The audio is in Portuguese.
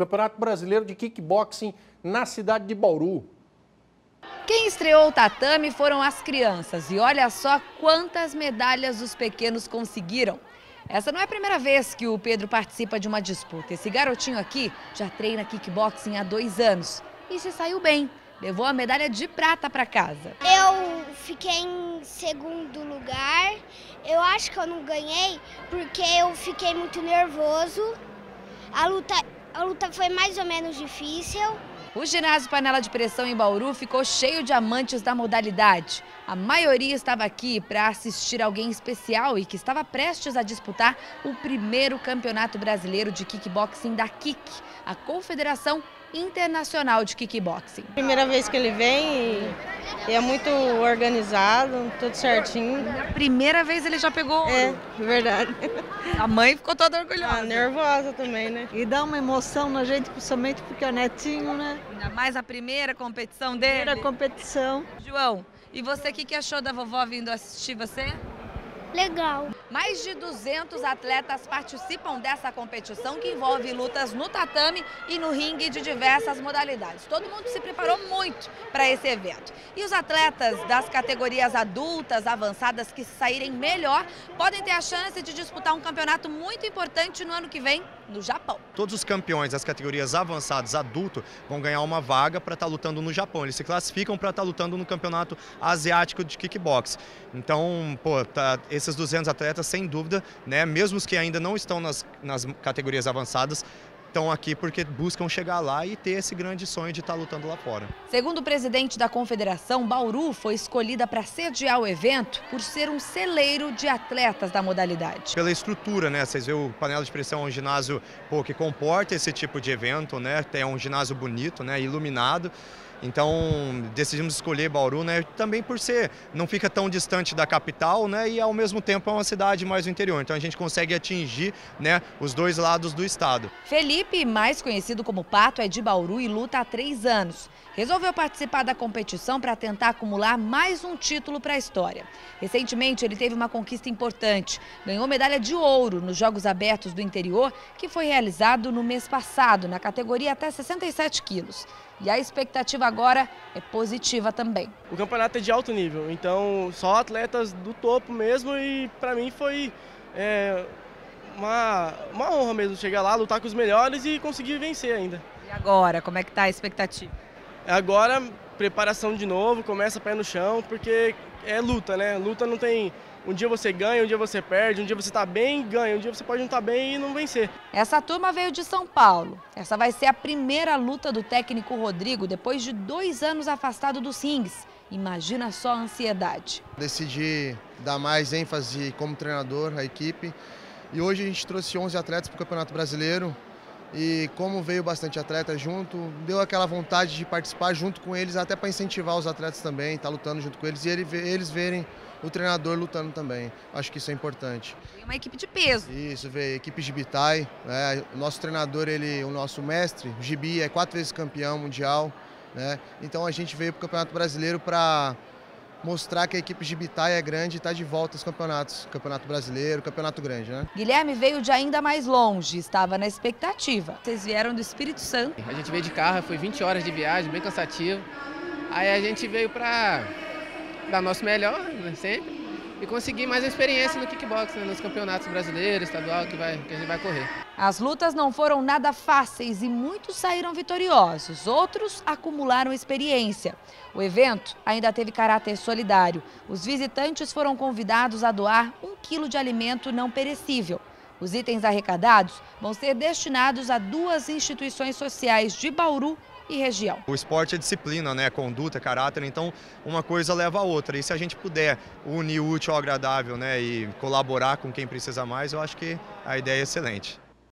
Campeonato Brasileiro de Kickboxing na cidade de Bauru. Quem estreou o tatame foram as crianças e olha só quantas medalhas os pequenos conseguiram. Essa não é a primeira vez que o Pedro participa de uma disputa. Esse garotinho aqui já treina kickboxing há dois anos e se saiu bem. Levou a medalha de prata para casa. Eu fiquei em segundo lugar. Eu acho que eu não ganhei porque eu fiquei muito nervoso. A luta, a luta foi mais ou menos difícil. O ginásio Panela de Pressão em Bauru ficou cheio de amantes da modalidade. A maioria estava aqui para assistir alguém especial e que estava prestes a disputar o primeiro campeonato brasileiro de kickboxing da KIK, a Confederação Internacional de Kickboxing. Primeira vez que ele vem e é muito organizado, tudo certinho. Primeira vez ele já pegou É, verdade. A mãe ficou toda orgulhosa. Ah, nervosa também, né? E dá uma emoção na gente, principalmente porque é netinho, né? Ainda mais a primeira competição dele. Primeira competição. João, e você, o que, que achou da vovó vindo assistir você? Legal. Mais de 200 atletas participam dessa competição que envolve lutas no tatame e no ringue de diversas modalidades. Todo mundo se preparou muito para esse evento. E os atletas das categorias adultas, avançadas, que saírem melhor, podem ter a chance de disputar um campeonato muito importante no ano que vem no Japão. Todos os campeões das categorias avançadas adulto vão ganhar uma vaga para estar tá lutando no Japão. Eles se classificam para estar tá lutando no campeonato asiático de kickbox. Então, pô, tá, esses 200 atletas, sem dúvida, né, mesmo os que ainda não estão nas, nas categorias avançadas, estão aqui porque buscam chegar lá e ter esse grande sonho de estar lutando lá fora. Segundo o presidente da confederação, Bauru foi escolhida para sediar o evento por ser um celeiro de atletas da modalidade. Pela estrutura, né? Vocês vê o panela de pressão é um ginásio pô, que comporta esse tipo de evento, né? É um ginásio bonito, né? Iluminado. Então decidimos escolher Bauru, né? Também por ser, não fica tão distante da capital, né? E ao mesmo tempo é uma cidade mais do interior. Então a gente consegue atingir, né? Os dois lados do estado. Felipe, mais conhecido como Pato, é de Bauru e luta há três anos. Resolveu participar da competição para tentar acumular mais um título para a história. Recentemente ele teve uma conquista importante. Ganhou medalha de ouro nos Jogos Abertos do Interior, que foi realizado no mês passado, na categoria até 67 quilos. E a expectativa agora é positiva também. O campeonato é de alto nível, então só atletas do topo mesmo e para mim foi é, uma, uma honra mesmo chegar lá, lutar com os melhores e conseguir vencer ainda. E agora, como é que está a expectativa? Agora, preparação de novo, começa pé no chão, porque é luta, né? Luta não tem um dia você ganha, um dia você perde, um dia você está bem e ganha, um dia você pode não estar tá bem e não vencer. Essa turma veio de São Paulo. Essa vai ser a primeira luta do técnico Rodrigo depois de dois anos afastado dos rings. Imagina só a ansiedade. Decidi dar mais ênfase como treinador à equipe. E hoje a gente trouxe 11 atletas para o Campeonato Brasileiro. E como veio bastante atleta junto, deu aquela vontade de participar junto com eles, até para incentivar os atletas também, estar tá lutando junto com eles e eles verem o treinador lutando também. Acho que isso é importante. Tem uma equipe de peso. Isso, vê, equipe de Bitai. Né? O nosso treinador, ele, o nosso mestre, o Gibi, é quatro vezes campeão mundial. Né? Então a gente veio para o Campeonato Brasileiro para mostrar que a equipe de Bitai é grande e está de volta aos campeonatos. Campeonato Brasileiro, Campeonato Grande, né? Guilherme veio de ainda mais longe, estava na expectativa. Vocês vieram do Espírito Santo. A gente veio de carro, foi 20 horas de viagem, bem cansativo. Aí a gente veio para dar nosso melhor, né, sempre, e conseguir mais experiência no kickbox, né, nos campeonatos brasileiros, estadual que, vai, que a gente vai correr. As lutas não foram nada fáceis e muitos saíram vitoriosos, outros acumularam experiência. O evento ainda teve caráter solidário. Os visitantes foram convidados a doar um quilo de alimento não perecível. Os itens arrecadados vão ser destinados a duas instituições sociais de Bauru e região. O esporte é disciplina, né? Conduta, caráter, então uma coisa leva a outra. E se a gente puder unir o útil ao agradável, né, e colaborar com quem precisa mais, eu acho que a ideia é excelente.